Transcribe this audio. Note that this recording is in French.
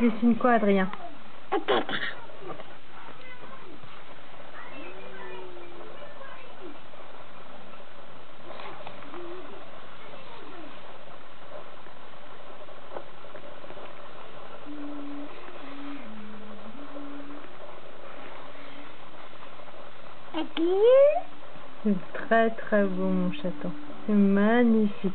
dessines quoi, Adrien C'est très très beau mon chaton. C'est magnifique.